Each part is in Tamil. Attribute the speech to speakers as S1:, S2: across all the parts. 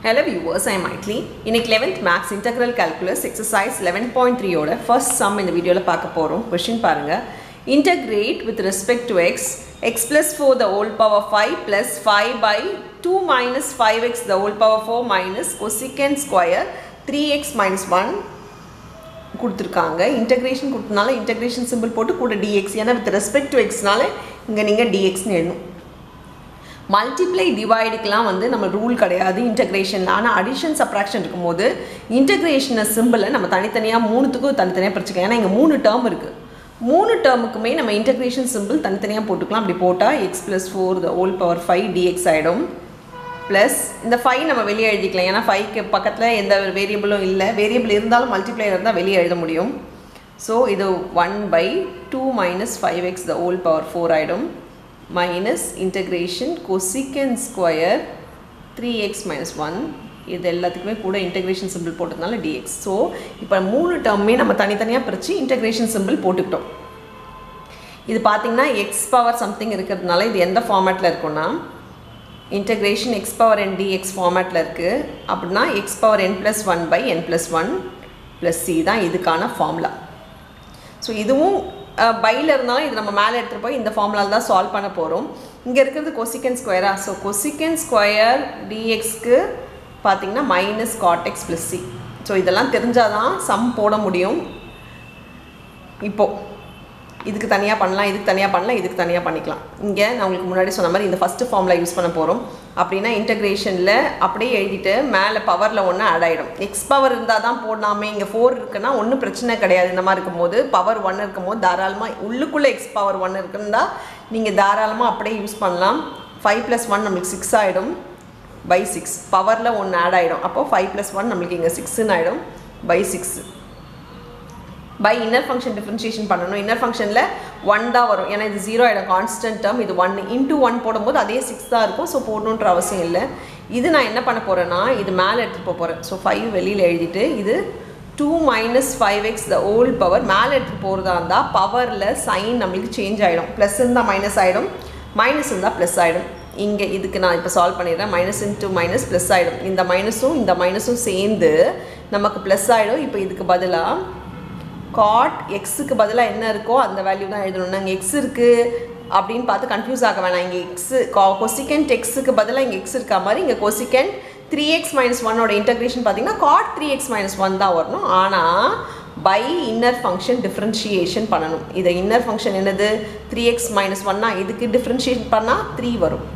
S1: ஹலோ வியூவர்ஸ் ஐ மைட்லி இன்னைக்கு eleventh maths integral calculus exercise eleven point த்ரீயோட ஃபர்ஸ்ட் சம் இந்த வீடியோவில் பார்க்க போகிறோம் கொஷின் பாருங்கள் integrate with respect to x x plus four the whole power five plus five by two minus five x the whole power four minus cosecant square three x minus one கொடுத்துருக்காங்க இன்டகிரேஷன் கொடுத்தனால இன்டகிரேஷன் சிம்பிள் போட்டு கூட டிஎக்ஸ் ஏன்னா வித் ரெஸ்பெக்ட் டு எக்ஸ்னால இங்கே நீங்கள் டிஎக்ஸ்னு எழுணும் மல்டிப்ளை டிவைடுக்கெலாம் வந்து நம்ம ரூல் கிடையாது இன்டகிரேஷன் ஆனால் அடிஷன் சப்ராக்ஷன் இருக்கும்போது இன்டகிரேஷனை சிம்பிளை நம்ம தனித்தனியாக மூணுத்துக்கும் தனித்தனியாக பிரிச்சுக்கலாம். ஏன்னா இங்கே மூணு டேர்ம் இருக்குது மூணு டேர்முக்குமே நம்ம இன்டகிரேஷன் சிம்பிள் தனித்தனியாக போட்டுக்கலாம். அப்படி போட்டால் x plus four the whole power five dx ஆகிடும் ப்ளஸ் இந்த ஃபைவ் நம்ம வெளியே எழுதிக்கலாம். ஏன்னா ஃபைவ்க்கு பக்கத்தில் எந்த வேரியபிளும் இல்லை. வேரியபிள் இருந்தாலும் மல்டிப்ளை இருந்தால் வெளியே எழுத முடியும். ஸோ இது one by two minus five x the whole power four ஆகிடும் minus integration cosecant square three x minus one இது எல்லாத்துக்குமே கூட இன்டகிரேஷன் சிம்பிள் போட்டதுனால டிஎக்ஸ் ஸோ இப்போ மூணு டேர்மே நம்ம தனித்தனியாக பிரித்து இன்டகிரேஷன் சிம்பிள் போட்டுக்கிட்டோம். இது பார்த்திங்கன்னா எக்ஸ் பவர் சம்திங் இருக்கிறதுனால இது எந்த ஃபார்மேட்டில் இருக்கும்னா integration x power n dx ஃபார்மேட்டில் இருக்குது அப்படின்னா x power n plus one by n plus one plus c தான் இதுக்கான ஃபார்முலா ஸோ இதுவும் பையில் இருந்தாலும் இது நம்ம மேலே எடுத்துகிட்டு போய் இந்த ஃபார்முலாவில் தான் சால்வ் பண்ண போகிறோம் இங்கே இருக்கிறது கொசிக்கன் ஸ்கொயரா ஸோ கொசிக்கன் ஸ்கொயர் டிஎக்ஸ்க்கு பார்த்தீங்கன்னா minus cot x plus c so இதெல்லாம் தெரிஞ்சால் தான் சம் போட முடியும். இப்போது இதுக்கு தனியாக பண்ணலாம் இதுக்கு தனியாக பண்ணலாம் இதுக்கு தனியாக பண்ணிக்கலாம். இங்கே நான் உங்களுக்கு முன்னாடி சொன்ன மாதிரி இந்த ஃபஸ்ட்டு ஃபார்மில் யூஸ் பண்ண போகிறோம் அப்படின்னா இன்டகிரேஷனில் அப்படியே எழுதிட்டு மேலே பவரில் ஒன்று ஆட் ஆகிடும் எக்ஸ் பவர் இருந்தால் தான் போடலாமே இங்கே ஃபோர் இருக்குன்னா ஒன்றும் பிரச்சனை கிடையாது. இந்த மாதிரி இருக்கும்போது பவர் ஒன் இருக்கும்போது தாராளமாக உள்ளுக்குள்ளே எக்ஸ் பவர் ஒன் இருக்குன்னா நீங்கள் தாராளமாக அப்படியே யூஸ் பண்ணலாம். ஃபைவ் ப்ளஸ் ஒன் நம்மளுக்கு சிக்ஸ் ஆகிடும் பை சிக்ஸ் பவரில் ஒன்று ஆட் ஆகிடும் அப்போது ஃபைவ் ப்ளஸ் ஒன் நம்மளுக்கு இங்கே சிக்ஸுன்னு ஆகிடும் by six by inner function differentiation பண்ணணும். இன்னர் ஃபங்க்ஷனில் ஒன் தான் வரும். ஏன்னா இது ஜீரோ ஆகிடும் கான்ஸ்டன்ட் டேர்ம் இது ஒன் இன்ட்டு ஒன் போடும்போது அதே சிக்ஸ் தான் இருக்கும். ஸோ போடணுன்ற அவசியம் இல்லை. இது நான் என்ன பண்ண போகிறேன்னா இது மேலே எடுத்துகிட்டு போக போகிறேன் ஸோ ஃபைவ் வெளியில் எழுதிட்டு இது two minus five x the whole power மேலே எடுத்துகிட்டு போகிறதா இருந்தால் பவரில் சைன் நம்மளுக்கு சேஞ்ச் ஆகிடும் ப்ளஸ் இருந்தால் மைனஸ் ஆகிடும் மைனஸ் இருந்தால் ப்ளஸ் ஆகிடும் இங்கே இதுக்கு நான் இப்போ சால்வ் பண்ணிடுறேன். மைனஸ் இன்ட்டு மைனஸ் ப்ளஸ் ஆகிடும் இந்த மைனஸும் இந்த மைனஸும் சேர்ந்து நமக்கு ப்ளஸ் ஆகிடும் இப்போ இதுக்கு பதிலாக காட் எக்ஸுக்கு பதிலாக என்ன இருக்கோ அந்த வேல்யூ தான் எழுதணும். நாங்கள் எக்ஸ் இருக்குது அப்படின்னு பார்த்து கன்ஃபியூஸ் ஆக வேணாம். இங்கே எக்ஸு கொசிகண்ட் எக்ஸுக்கு பதிலாக இங்கே எக்ஸ் இருக்கா மாதிரி இங்கே கொசிகண்ட் த்ரீ எக்ஸ் மைனஸ் ஒன்னோட இன்டகிரேஷன் பார்த்தீங்கன்னா cot three x minus one தான் வரணும். ஆனால் பை இன்னர் ஃபங்க்ஷன் டிஃப்ரென்ஷியேஷன் பண்ணணும். இதை இன்னர் ஃபங்க்ஷன் என்னது? த்ரீ எக்ஸ் மைனஸ் ஒன்னா இதுக்கு டிஃப்ரென்ஷியேட் பண்ணால் த்ரீ வரும்.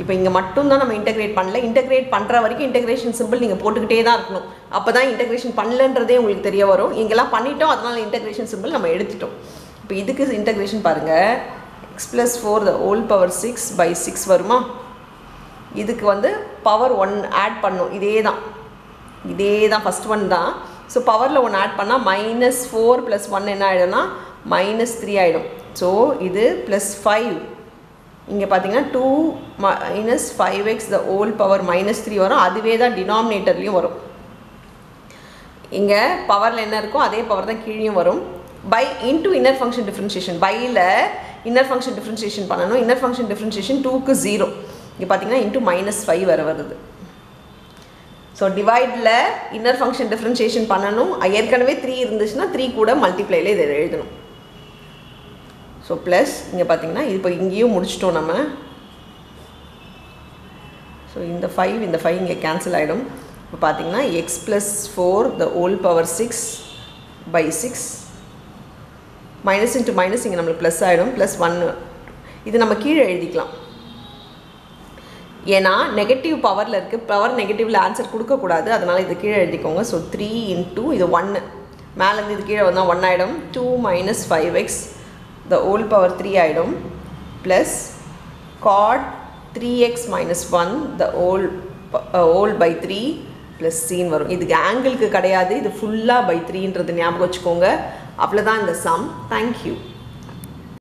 S1: இப்போ இங்கே மட்டும்தான் நம்ம இன்டகிரேட் பண்ணல. இன்டகிரேட் பண்ணுற வரைக்கும் இன்டகிரேஷன் சிம்பிள் நீங்கள் போட்டுக்கிட்டே தான் இருக்கணும். அப்போ தான் இன்டகிரேஷன் பண்ணலன்றதே உங்களுக்கு தெரிய வரும். இங்கெல்லாம் பண்ணிட்டோம் அதனால் இன்டகிரேஷன் சிம்பிள் நம்ம எடுத்துட்டோம். இப்போ இதுக்கு இன்டகிரேஷன் பாருங்கள் X plus four the whole power six by six வருமா? இதுக்கு வந்து பவர் ஒன் ஆட் பண்ணும். இதே தான் இதே தான். ஃபஸ்ட் ஒன் தான் ஸோ பவரில் ஒன்று ஆட் பண்ணால் மைனஸ் ஃபோர் ப்ளஸ் ஒன் என்ன ஆகிடும்னா மைனஸ் த்ரீ ஆகிடும் ஸோ இது ப்ளஸ் ஃபைவ் இங்கே பார்த்தீங்கன்னா two minus five x the whole power minus three வரும். அதுவே தான் டினாமினேட்டர்லேயும் வரும். இங்கே பவரில் என்ன இருக்கோ அதே பவர் தான் கீழேயும் வரும். By into inner function differentiation பையில் இன்னர் ஃபங்க்ஷன் டிஃப்ரென்ஷியேஷன் பண்ணணும். இன்னர் ஃபங்க்ஷன் டிஃப்ரென்ஷியேஷன் டூக்கு ஜீரோ இங்கே பார்த்தீங்கன்னா இன்டூ மைனஸ் ஃபைவ் வர வருது. ஸோ டிவைடில் இன்னர் ஃபங்க்ஷன் டிஃப்ரென்ஷியேஷன் பண்ணணும். ஏற்கனவே த்ரீ இருந்துச்சுன்னா த்ரீ கூட மல்டிப்ளைல இதை எழுதணும். ஸோ ப்ளஸ் இங்கே பார்த்தீங்கன்னா இப்போ இங்கேயும் முடிச்சிட்டோம் நம்ம. ஸோ இந்த ஃபைவ் இந்த ஃபைவ் இங்கே கேன்சல் ஆகிடும் இப்போ பார்த்தீங்கன்னா X plus four the whole power six by six minus into minus இங்கே நம்மளுக்கு ப்ளஸ் ஆகிடும் ப்ளஸ் ஒன்று இது நம்ம கீழே எழுதிக்கலாம். ஏன்னா நெகட்டிவ் பவரில் இருக்குது பவர் நெகட்டிவில் ஆன்சர் கொடுக்கக்கூடாது. அதனால் இது கீழே எழுதிக்கோங்க. ஸோ த்ரீ இன்ட்டு இது ஒன்று மேலேருந்து இது கீழே வந்தால் ஒன் ஆகிடும் two minus five x the whole power 3 ஆயிடும் plus cot 3x minus 1 the whole uh, whole by 3 plus scene வரும். இதுக்கு ஆங்கிளுக்கு கிடையாது இது ஃபுல்லாக பை த்ரீன்றது ஞாபகம் வச்சுக்கோங்க. அவ்வளோதான் இந்த சம் தேங்க்யூ